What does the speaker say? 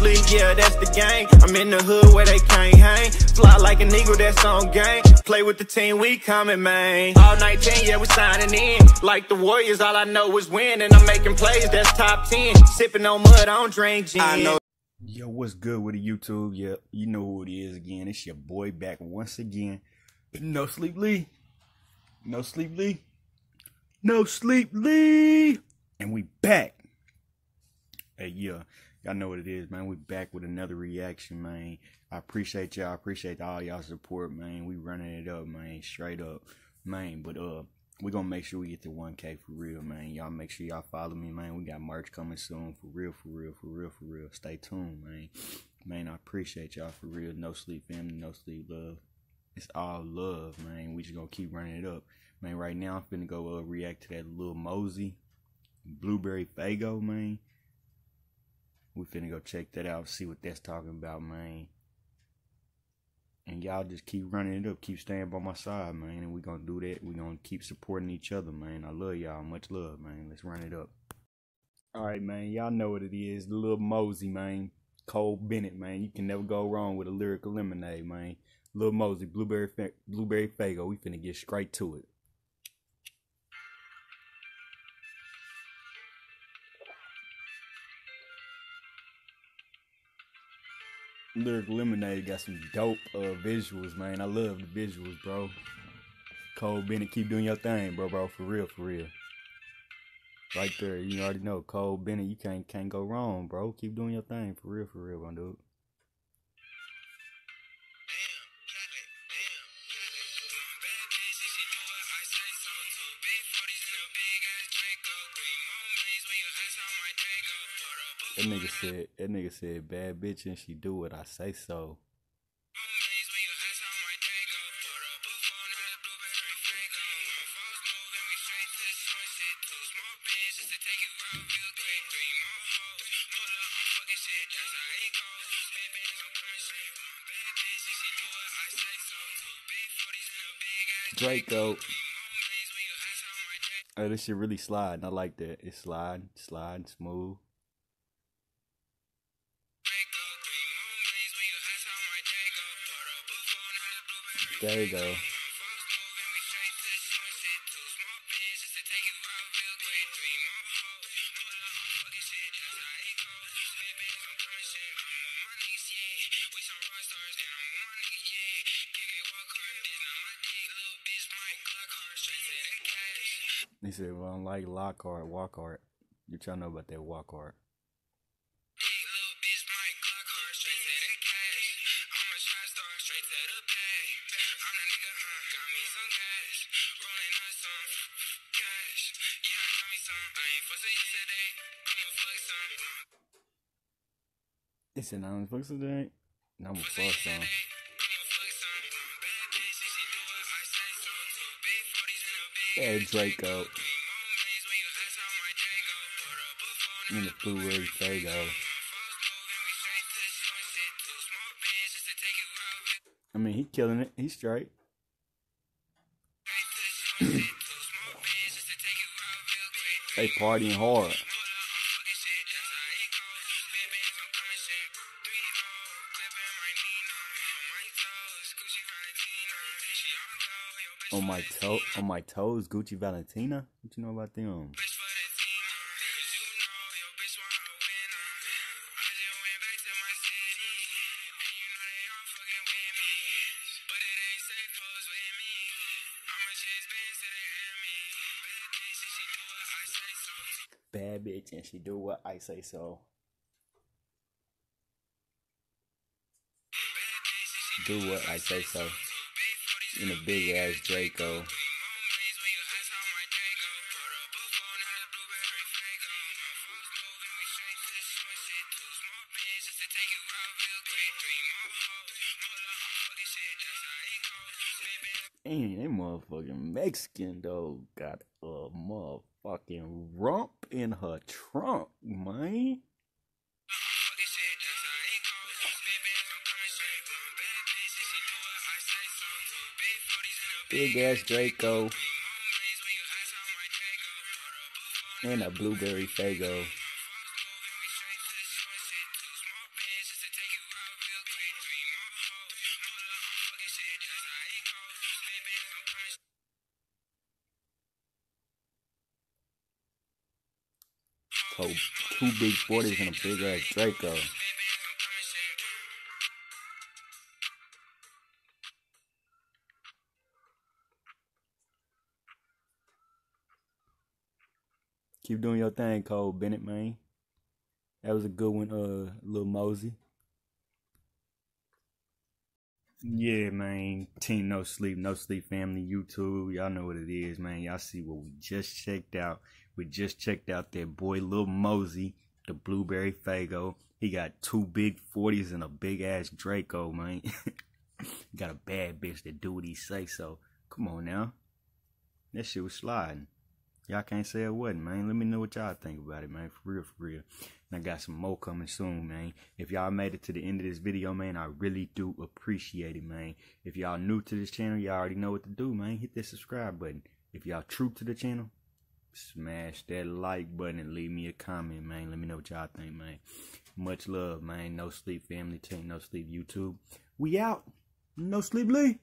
sleep, yeah, that's the game. I'm in the hood where they can't hang. Fly like an eagle that's on game. Play with the team, we coming, man. All 19, yeah, we signing in. Like the Warriors, all I know is win. And I'm making plays, that's top 10. Sipping on mud, I don't drink gin. I know. Yo, what's good with the YouTube? Yeah, you know who it is again. It's your boy back once again. No Sleep Lih. No Sleep Lih. No Sleep Lih. And we back. Hey, yeah. Y'all know what it is, man. We back with another reaction, man. I appreciate y'all. I appreciate all y'all support, man. We running it up, man. Straight up, man. But uh, we gonna make sure we get to 1K for real, man. Y'all make sure y'all follow me, man. We got merch coming soon, for real, for real, for real, for real. Stay tuned, man. Man, I appreciate y'all for real. No sleep family, no sleep love. It's all love, man. We just gonna keep running it up, man. Right now, I'm finna go uh, react to that Lil Mosey, Blueberry Faygo, man. We finna go check that out, see what that's talking about, man. And y'all just keep running it up, keep staying by my side, man. And we gonna do that. we gonna keep supporting each other, man. I love y'all. Much love, man. Let's run it up. Alright, man. Y'all know what it is. The Lil Mosey, man. Cole Bennett, man. You can never go wrong with a lyrical lemonade, man. Lil Mosey, Blueberry Blueberry Faygo. We finna get straight to it. Lyric Lemonade got some dope uh, visuals, man. I love the visuals, bro. Cole Bennett, keep doing your thing, bro, bro. For real, for real. Right there, you already know. Cole Bennett, you can't can't go wrong, bro. Keep doing your thing, for real, for real, my dude. That nigga said that nigga said bad bitch and she do what I say so. Draco. Oh, this shit really slide. I like that. It's slide, slide, smooth. There you go. He said, well, I don't like Lockhart, Walkart. You trying to know about that Walkart. He said, "I'm fuck today. I'm gonna fuck some." Yeah, Draco. In the Blueberry Faygo. I mean, he killing it. He's straight. they partying hard. On my toe, on my toes, Gucci Valentina. What you know about them? Bad bitch, and she do what I say so. Do what I say so in a big ass Draco. Damn, they motherfucking Mexican though got a motherfucking rump in her trunk, man. Big ass Draco. And a blueberry Faygo. Cold. Two big 40s and a big ass Draco. Keep doing your thing, Cole Bennett, man. That was a good one, uh, Lil Mosey. Yeah, man. Team No Sleep, No Sleep Family YouTube. Y'all know what it is, man. Y'all see what we just checked out. We just checked out that boy Lil Mosey, the Blueberry Faygo. He got two big 40s and a big ass Draco, man. got a bad bitch that do what he say, so come on now. That shit was sliding. Y'all can't say it wasn't, man. Let me know what y'all think about it, man. For real, for real. And I got some more coming soon, man. If y'all made it to the end of this video, man, I really do appreciate it, man. If y'all new to this channel, y'all already know what to do, man. Hit that subscribe button. If y'all true to the channel, smash that like button and leave me a comment, man. Let me know what y'all think, man. Much love, man. No Sleep Family Team, No Sleep YouTube. We out. No Sleep Lih.